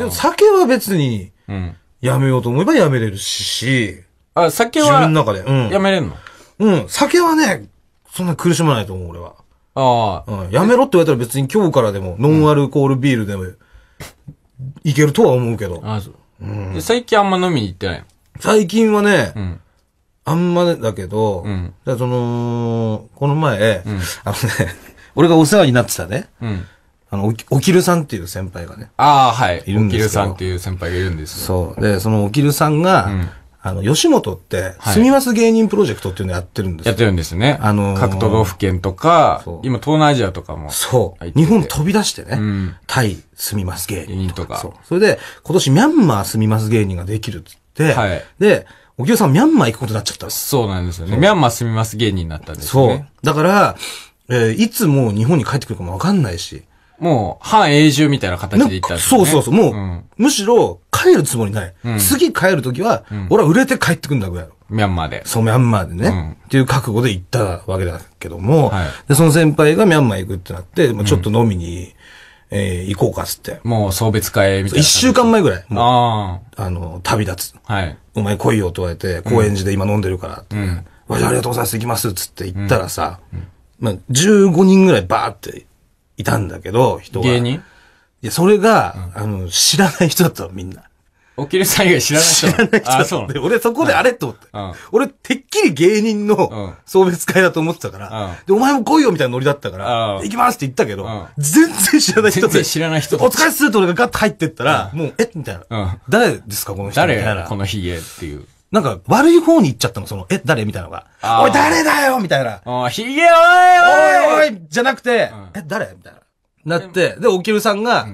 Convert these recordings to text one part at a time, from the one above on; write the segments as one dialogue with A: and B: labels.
A: でも酒は別に、
B: うん。
A: やめようと思えばやめれるし、
B: あ、酒
A: 自
B: は、
A: 分の中で。うん。
B: やめれんの？
A: うん。酒はね、そんな苦しまないと思う、俺は。
B: ああ。
A: うん。やめろって言われたら別に今日からでも、ノンアルコールビールでも、いけるとは思うけど。
B: ああ、そう。で最近あんま飲みに行ってないの？
A: 最近はね、
B: うん。
A: あんまだけど、
B: うん
A: だからその、この前、あのね、俺がお世話になってたね、
B: うん。
A: あの、おきおきるさんっていう先輩がね、
B: ああ、はい。
A: いるんですよ
B: おきるさんっていう先輩がいるんですよ。
A: そう。で、そのおきるさんが、
B: ん
A: あの、吉本って、
B: はい
A: 住みます芸人プロジェクトっていうのやってるんですよ。
B: やってるんですね。
A: あのー
B: 各都道府県とか今東南アジアとかも。
A: そう。日本飛び出してね、
B: うん
A: タイ住みます芸人とか。そう。それで、今年ミャンマー住みます芸人ができるっつって、
B: はい
A: で、おきるさんミャンマー行くことになっちゃったんです。
B: そうなんですよね。ミャンマー住みます芸人になったんですよ
A: そう
B: ね。。
A: だから、えーいつもう日本に帰ってくるかもわかんないし。
B: もう、半永住みたいな形で行ったんですよね。
A: そうそうそう。もう、
B: ん
A: むしろ帰るつもりない。次帰るときは、俺は売れて帰ってくんだぐらいの。
B: ミャンマーで。
A: そう、ミャンマーでね、
B: うん
A: っていう覚悟で行ったわけだけども、
B: はい
A: で、その先輩がミャンマー行くってなって、もうちょっと飲みに、えー行こうかっつって。
B: もう送別会みたいな。
A: 一週間前ぐらい、もう、
B: あ
A: あの、旅立つ。
B: あ。はい。
A: お前来いよと言われて、高円寺で今飲んでるからって。
B: ん
A: わしありがとうございます、行きます、つって行ったらさ、まあ、15人ぐらいバーっていたんだけど、人が。
B: 芸人？
A: いや、それが、あの、知らない人だったの、みんな。
B: おきるさん以外知らない人
A: 知らない人だ
B: あ。そうなの？
A: で、俺そこであれと思って。
B: うん
A: 俺、てっきり芸人
B: うん
A: の送別会だと思ってたから、
B: うん
A: で、お前も来いよみたいなノリだったから、
B: うん
A: 行きますって言ったけど、
B: うん
A: 全然知らない人で。
B: 全然知らない人
A: お疲れっすって俺がガッと入ってったら、もう、え？みたいな。
B: うん
A: 誰ですかこの人みたいな。
B: 誰このヒゲっていう。
A: なんか、悪い方に行っちゃったの、その、え、誰？みたいなのが。おい、誰だよみたいな。
B: ああ、ヒゲおい
A: おい
B: おい
A: おいじゃなくて、え、誰？みたいな。なって、で、おきるさんが、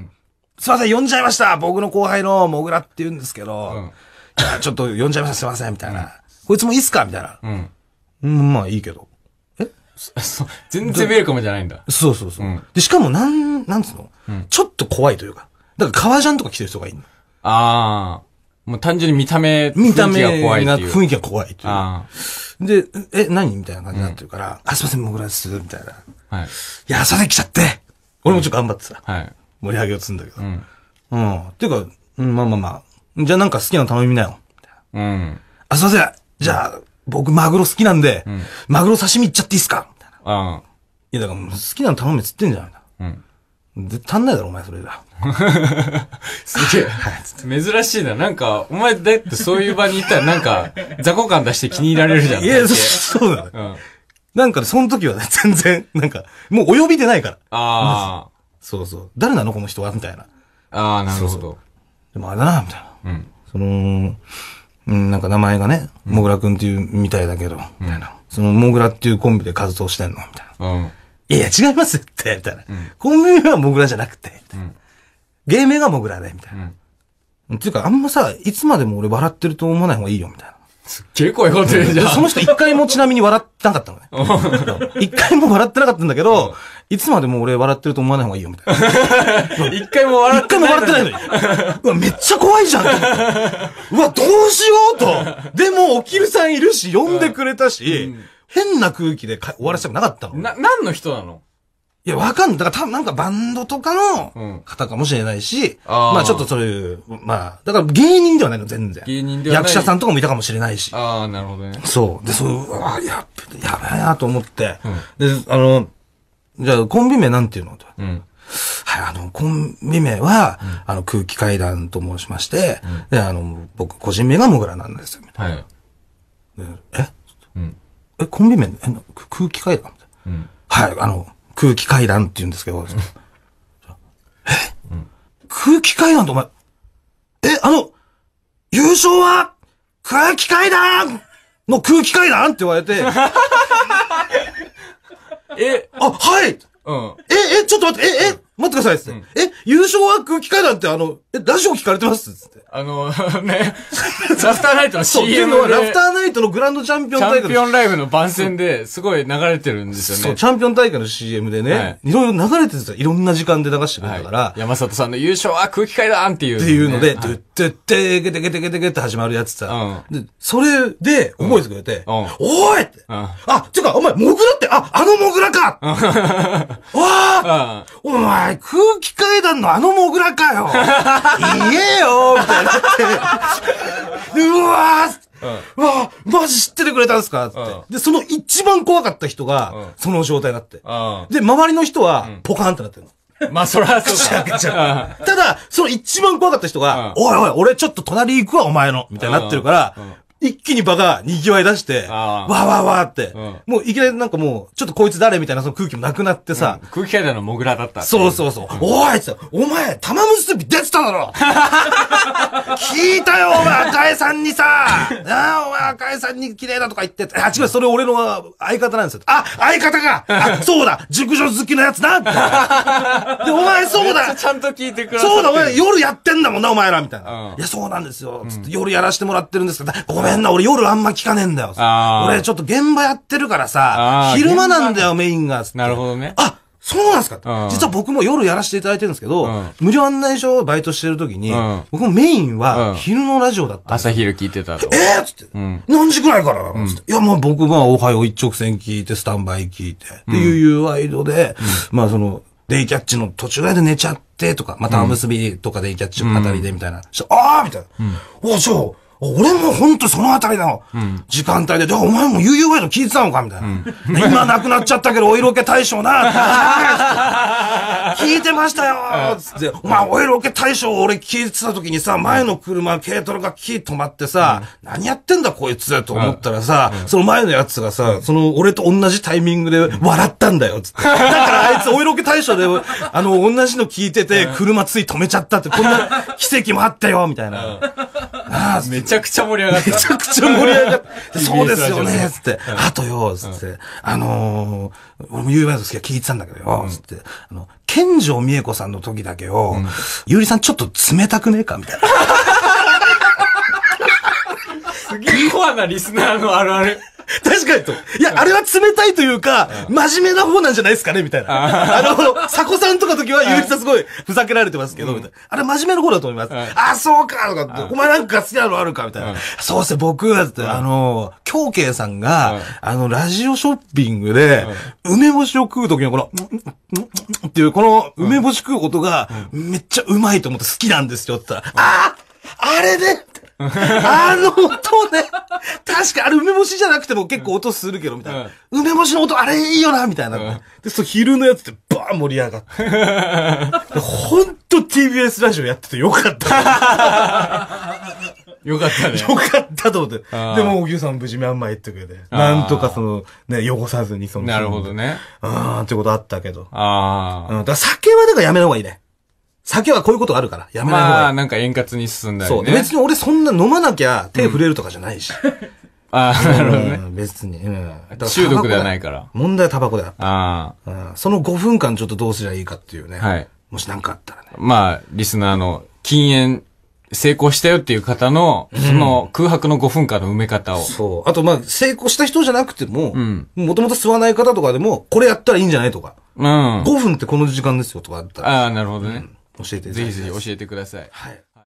A: すいません、呼んじゃいました僕の後輩のモグラって言うんですけど、ちょっと呼んじゃいました、すいません、みたいな。こいつもいいっすか？みたいな。
B: うん。
A: うん、まあいいけど。
B: そ う全然ウェルカムじゃないんだ。
A: そうそうそう。
B: うん
A: で、しかも、なん、なんつうの、ちょっと怖いというか。だから、革ジャンとか着てる人がいるの。
B: ああ。もう単純に見た目、
A: 見た目
B: 雰囲気が怖いっていう。
A: が雰囲気が怖いという。
B: あ
A: で、え、何みたいな感じになってるから、あ、すいません、モグラです、みたいな。
B: はい。
A: や、それ来ちゃって俺もちょっと頑張ってさ、
B: はい。
A: 盛り上げようとするんだけど。
B: うん。
A: うん。っていうか、うん、まあまあまあ。じゃあなんか好きなの頼みなよ。
B: うん。
A: あ、すいません。じゃあ、僕マグロ好きなんで、マグロ刺身いっちゃっていいっすか？みたいな。
B: ああ。
A: いや、だからもう好きなの頼めっつってんじゃん。みたい
B: うん。
A: なで、足んないだろ、お前、それが。
B: すげえ。珍しいな。なんか、お前だってそういう場に行ったらなんか、雑魚感出して気に入られるじゃん。
A: いや、
B: 大
A: そうなのよ。
B: うん。
A: なんかね、その時はね、全然、なんか、もうお呼びでないから。
B: あ
A: そうそう。誰なのこの人はみたいな。
B: あ。ああ、なるほど。
A: でもあれだな、みたいな。
B: うん。
A: その、うん、なんか名前がね、モグラくんっていうみたいだけど、みたいな。その、モグラっていうコンビで活動してんのみたいな。
B: うん。
A: いやいや、違いますって、みたいな。コンビ名はモグラじゃなくて、みたいな。芸名がモグラで、みたいな。っていうか、あんまさ、いつまでも俺笑ってると思わない方がいいよ、みたいな。
B: すっげえ声こと言うじゃん。
A: でその人一回もちなみに笑ってなかったのね。一回も笑ってなかったんだけど、いつまでも俺笑ってると思わない方がいいよ、みたいな。
B: 一回も笑
A: 一回も
B: ってない。
A: 笑ってないのに。うわ、めっちゃ怖いじゃんと思って。うわ、どうしようと。でも、おきるさんいるし、呼んでくれたし、変な空気でか終わらせたくなかったの。
B: な、何の人なの？
A: いや、わかんない。だから多分なんかバンドとかの
B: うん
A: 方かもしれないし、
B: あー
A: まあちょっとそういう、まあ、だから芸人ではないの、全然。
B: 芸人ではない
A: 役者さんとかもいたかもしれないし。
B: ああ、なるほどね。
A: そう。で、そう、うわやべ、やべえなと思って。で、あの、じゃあ、コンビ名なんていうの？と。
B: うん。
A: はい、あの、コンビ名は、あの、空気階段と申しまして、で、あの、僕、個人名がモグラなんですよ。みたい
B: はい。
A: え？
B: うん。
A: え、コンビ名え、空気階段？
B: うん。
A: はい、あの、空気階段って言うんですけど、え、空気階段ってお前、え、あの、優勝は空気階段の空気階段って言われて、あ、
B: え、
A: はい。
B: うん。
A: え、え、ちょっと待って、え、え、待ってくださいっつって。え、優勝は空気階段ってあの、え、ラジオ聞かれてます？っつって。
B: あの、ね、ラフターナイトの
A: そう、っていう
B: CM で、
A: のは、ラフターナイトのグランドチャンピオン
B: チ
A: 大会の
B: ャンピオンライブの番宣ですごい流れてるんですよ
A: そう、
B: ね。
A: チャンピオン大会の CM でね、
B: はい
A: い、ろいろ流れてたいろんな時間で流してくれたから、
B: はい。山里さんの優勝は空気階段っていう、
A: っていうので、
B: はい
A: でてってけてけてけてけって始まるやつさ。
B: う
A: で、それで、覚えてくれて、
B: うん
A: おいって。
B: うん
A: あ、てか、お前、モグラって、あ、あのモグラかわあ
B: うん。
A: お前、空気階段のあのモグラかよ言えよみたいになうわーうわーマジ知っててくれたんですか？つって
B: うん。
A: で、その一番怖かった人
B: うん
A: が、その状態になって。
B: う
A: で、周りの人は、ポカーンってなってるの。
B: ん。まあ、そらそうか。
A: ただ、その一番怖かった人が、
B: うん
A: おいおい、俺ちょっと隣行くわ、お前の。みたいになってるから一気に場が賑わい出して、わ
B: あー。
A: ーわーわーって。
B: うん、
A: もういきなりなんかもう、ちょっとこいつ誰みたいなその空気もなくなってさ、
B: 空気階段のモグラだった。
A: そうそうそう。おいってお前、玉結び出てただろ。聞いたよ、お前、赤江さんにさ。ああ、お前、赤江さんに綺麗だとか言って。て、あ、違う、それ俺の相方なんですよ。あ、相方か。あ、そうだ。熟女好きのやつなってで、お前、そうだ。
B: ちゃんと聞いてくださって。
A: そうだ、お前、夜やってんだもんな、お前ら、みたいな。
B: うん。
A: いや、そうなんですよ。つって、夜やらしてもらってるんですけど、ごめんな、俺夜あんま聞かねえんだよ。俺、ちょっと現場やってるからさ昼間なんだよ、メインが。
B: なるほどね。
A: あ、そうなんですか、
B: うん。
A: 実は僕も夜やらせていただいてるんですけど、
B: うん。
A: 無料案内所バイトしてる時に、
B: うん。
A: 僕もメイン
B: うん。
A: は昼のラジオだった。
B: 朝昼聞いてたと。
A: えー、っつって、
B: ん。
A: 何時くらいからなの、つって。いや、まあ僕はおはよう一直線聞いて、スタンバイ聞いて、っていうワイドで、まあその、デイキャッチの途中ぐらいで寝ちゃってとか、またおむすびとかデイキャッチのあたりでみたいな。ああみたいな。おじゃあ、俺もほんとそのあたりの。時間帯で、じゃあお前も悠々ワイド聞いてたのかみたいな。今亡くなっちゃったけど、お色気大将な。聞いてましたよ。つって、お前、お色気大将俺聞いてた時にさ、前の車、軽トラがキー止まってさ、何やってんだこいつと思ったらさ、その前のやつがさ、その俺と同じタイミングで笑ったんだよ、つって。だからあいつお色気大将で、あの、同じの聞いてて、車つい止めちゃったって、こんな奇跡もあったよ、みたいな。なあ
B: めちゃくちゃ盛り上がった。
A: めちゃくちゃ盛り上がって、
B: TBS
A: そうですよね、つって。あとよ、つって。あのー、俺も有名な好きは聞いてたんだけどよ、つって。あの、健城美恵子さんの時だけよ、ゆうりさんちょっと冷たくねえかみたいな。
B: すげえコアなリスナーのあるある。
A: 確かにと。いや、あれは冷たいというか、真面目な方なんじゃないですかねみたいな。あの、佐古さんとかの時は、ゆうりさんすごい、ふざけられてますけど、みたいな。あれ真面目な方だと思います。あ、そうかとかお前なんか好きなのあるかみたいな。そうっすね、僕は、って、あの、京慶さんが、あの、ラジオショッピングで、梅干しを食う時のこの、っていう、この梅干し食う音が、めっちゃうまいと思って好きなんですよって言ったら、あああれで、あの音ね。確か、あれ梅干しじゃなくても結構音するけど、みたいな。梅干しの音、あれいいよな、みたいな。で、そう、昼のやつでバーン盛り上がって。でほんと TBS ラジオやっててよかった。
B: よかったね。
A: よかったと思って。でも、お牛さん無事ミャンマー行ってくれて。なんとかその、ね、汚さずにその。
B: なるほど。ね。
A: あーってことあったけど。
B: あ
A: うん。だから酒はだからやめた方がいいね。酒はこういうことがあるから、や
B: あ。
A: めない方がいい。
B: まあ、なんか円滑に進んだり
A: そう。
B: ね。
A: 別に俺そんな飲まなきゃ手触れるとかじゃないし。
B: ああ、なるほどね。
A: うん別に。うん
B: 中毒ではないから。
A: 問題はタバコだよ。
B: あ
A: うんその5分間ちょっとどうすりゃいいかっていうね。
B: はい。
A: もし何かあったらね。
B: あ。まあ、リスナーの禁煙成功したよっていう方の、その空白の5分間の埋め方を。
A: そう。あとまあ、成功した人じゃなくても、
B: ん
A: もともと吸わない方とかでも、これやったらいいんじゃないとか、
B: うん。あ
A: 5分ってこの時間ですよとかあったら、
B: あ、なるほどね。
A: 教えていただ
B: ぜひぜひ教えてください。
A: はい。